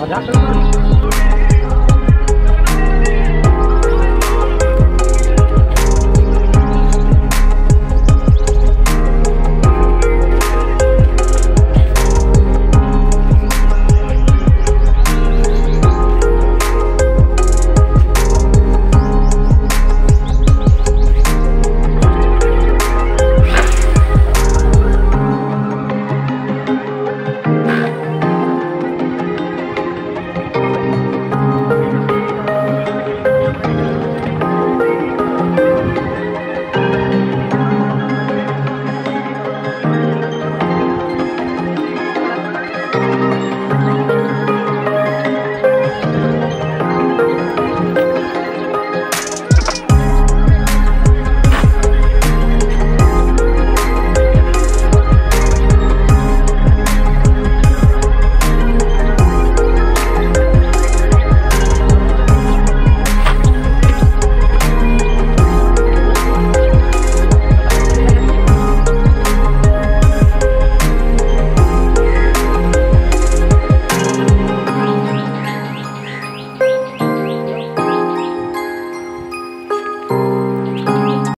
Olha